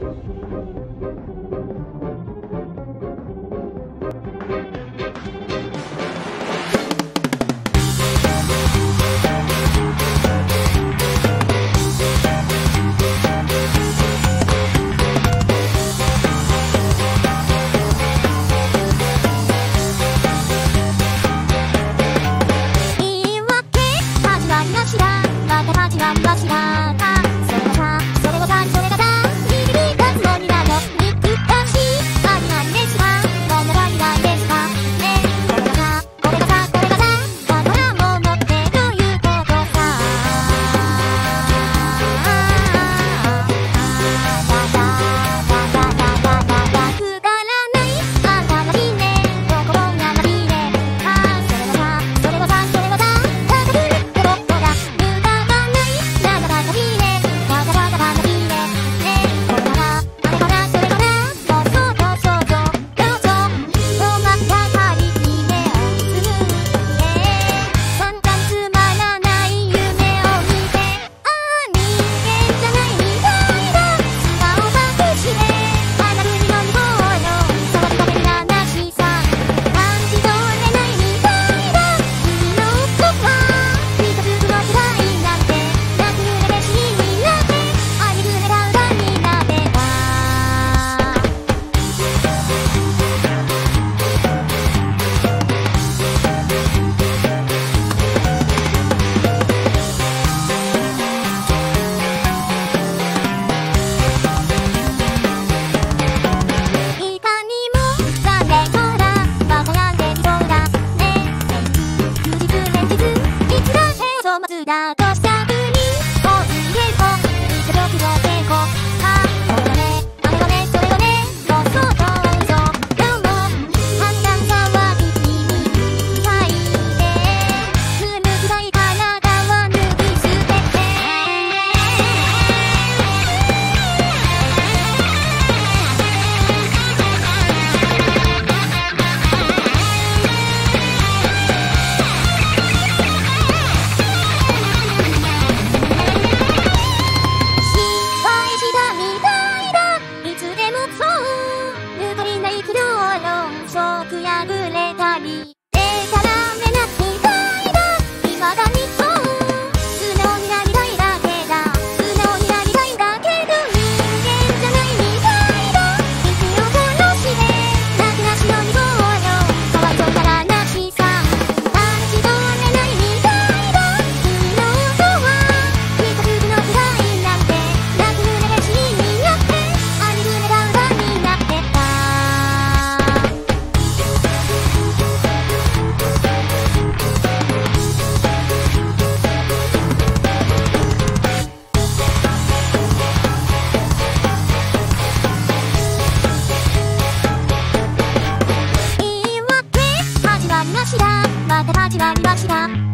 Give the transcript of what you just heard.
Thank you. だ。coming up. また私は見ました